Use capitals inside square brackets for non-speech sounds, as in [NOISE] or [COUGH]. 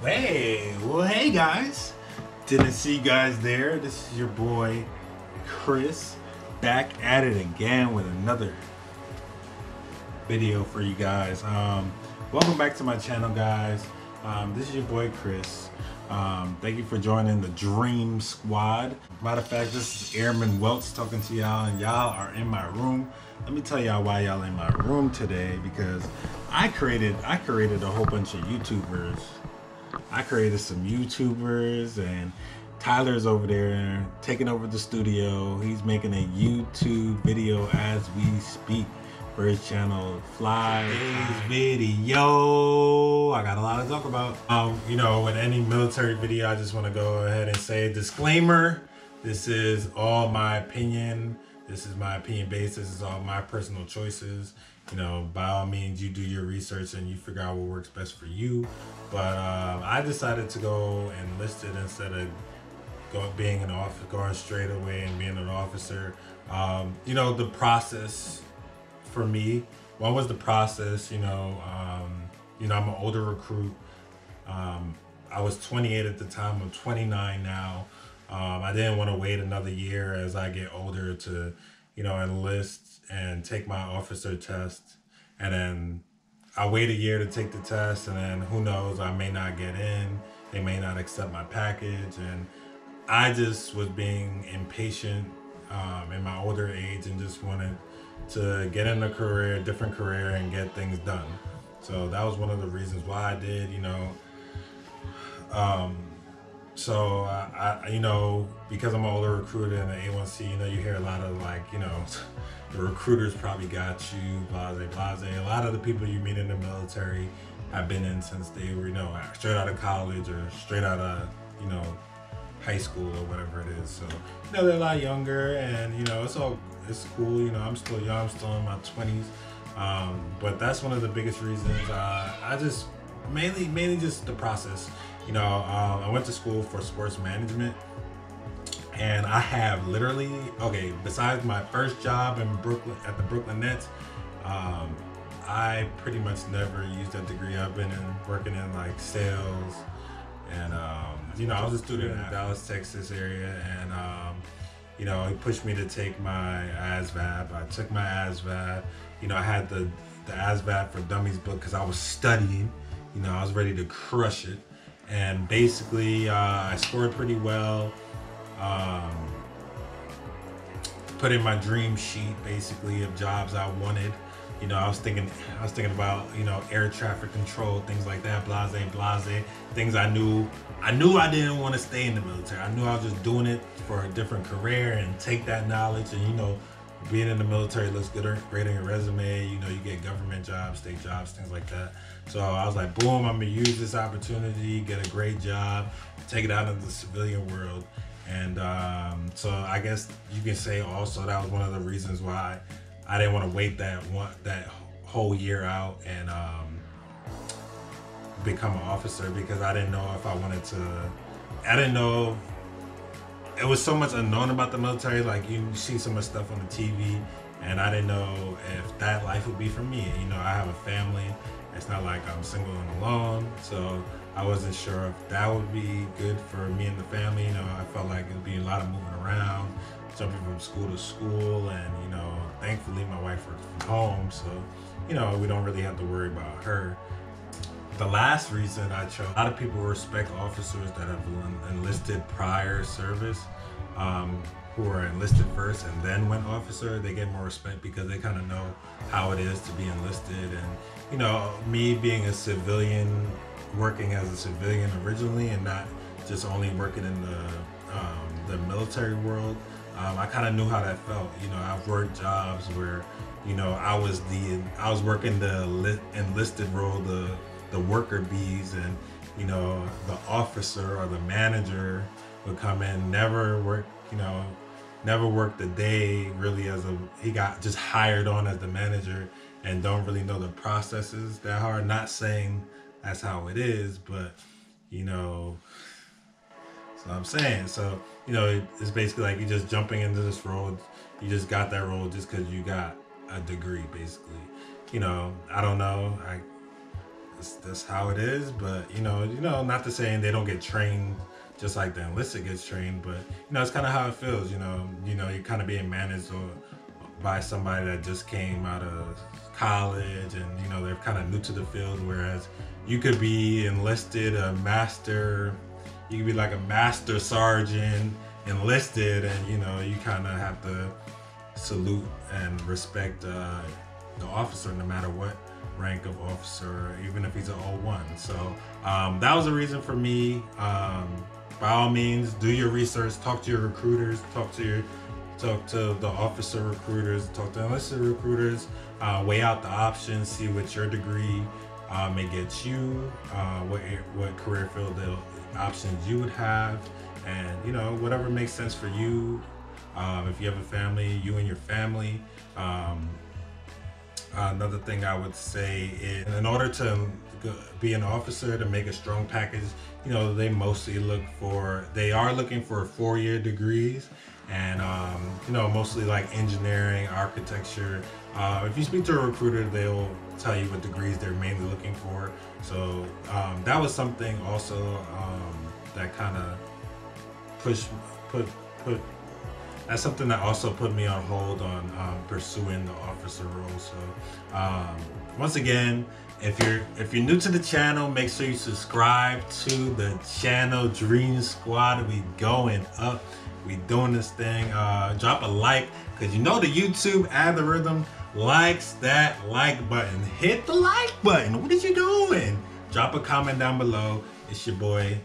Hey, well, hey guys. Didn't see you guys there. This is your boy Chris back at it again with another video for you guys. Um, welcome back to my channel, guys. Um, this is your boy Chris. Um, thank you for joining the Dream Squad. Matter of fact, this is Airman Welts talking to y'all, and y'all are in my room. Let me tell y'all why y'all in my room today because I created I created a whole bunch of YouTubers. I created some YouTubers and Tyler's over there taking over the studio. He's making a YouTube video as we speak for his channel Fly Video. I got a lot to talk about. Um, you know, with any military video, I just want to go ahead and say disclaimer. This is all my opinion. This is my opinion based. This is all my personal choices. You know, by all means, you do your research and you figure out what works best for you. But uh, I decided to go enlisted instead of going being an officer, going straight away and being an officer. Um, you know, the process for me. What was the process? You know, um, you know, I'm an older recruit. Um, I was 28 at the time. I'm 29 now. Um, I didn't want to wait another year as I get older to, you know, enlist and take my officer test, and then I wait a year to take the test, and then who knows, I may not get in. They may not accept my package, and I just was being impatient um, in my older age and just wanted to get in a career, different career, and get things done. So that was one of the reasons why I did, you know. Um, so I, I, you know, because I'm an older recruiter in the A1C, you know, you hear a lot of like, you know, [LAUGHS] the recruiters probably got you, blase, blase. A lot of the people you meet in the military have been in since they were, you know, straight out of college or straight out of, you know, high school or whatever it is. So, you know, they're a lot younger and, you know, it's all, it's cool. You know, I'm still young, I'm still in my 20s. Um, but that's one of the biggest reasons. Uh, I just, mainly, mainly just the process. You know, um, I went to school for sports management and I have literally, okay, besides my first job in Brooklyn, at the Brooklyn Nets, um, I pretty much never used that degree. I've been in, working in like sales and um, you know, I was a student in Dallas, Texas area, and um, you know, he pushed me to take my ASVAB. I took my ASVAB. You know, I had the the ASVAB for Dummies book because I was studying. You know, I was ready to crush it, and basically, uh, I scored pretty well. Um, put in my dream sheet basically of jobs I wanted. You know, I was thinking, I was thinking about, you know, air traffic control, things like that, blase, blase, things I knew. I knew I didn't want to stay in the military. I knew I was just doing it for a different career and take that knowledge. And you know, being in the military looks good, great on your resume. You know, you get government jobs, state jobs, things like that. So I was like, boom, I'm gonna use this opportunity, get a great job, take it out into the civilian world. And um, so I guess you can say also that was one of the reasons why I didn't want to wait that one that whole year out and um, become an officer because I didn't know if I wanted to. I didn't know. It was so much unknown about the military. Like you see so much stuff on the TV, and I didn't know if that life would be for me. You know, I have a family. It's not like I'm single and alone, so I wasn't sure if that would be good for me and the family. You know, I felt like it would be a lot of moving around jumping from school to school and you know thankfully my wife works from home so you know we don't really have to worry about her the last reason i chose a lot of people respect officers that have enlisted prior service um, who are enlisted first and then went officer they get more respect because they kind of know how it is to be enlisted and you know me being a civilian working as a civilian originally and not just only working in the um, the military world um, I kind of knew how that felt. You know, I've worked jobs where, you know, I was the I was working the enlisted role, the the worker bees, and you know, the officer or the manager would come in, never work, you know, never worked a day really as a he got just hired on as the manager and don't really know the processes that hard. Not saying that's how it is, but you know, so I'm saying so you know, it's basically like you're just jumping into this role. You just got that role just because you got a degree, basically. You know, I don't know. I that's, that's how it is. But you know, you know, not to saying they don't get trained just like the enlisted gets trained, but you know, it's kind of how it feels. You know, you know, you're kind of being managed or by somebody that just came out of college and you know they're kind of new to the field whereas you could be enlisted a master you could be like a master sergeant enlisted and you know you kind of have to salute and respect uh, the officer no matter what rank of officer even if he's an old 01 so um, that was a reason for me um, by all means do your research talk to your recruiters talk to your talk to the officer recruiters, talk to enlisted recruiters, uh, weigh out the options, see what your degree uh, may get you, uh, what what career field the options you would have, and you know whatever makes sense for you. Um, if you have a family, you and your family. Um, another thing I would say is, in order to be an officer to make a strong package, you know, they mostly look for, they are looking for four-year degrees. And um, you know mostly like engineering architecture. Uh, if you speak to a recruiter they'll tell you what degrees they're mainly looking for. So um, that was something also um, that kind of pushed put put that's something that also put me on hold on um, pursuing the officer role so um, once again if you're if you're new to the channel make sure you subscribe to the channel dream squad we going up we doing this thing. Uh, drop a like because you know the YouTube algorithm likes that like button. Hit the like button. What are you doing? Drop a comment down below. It's your boy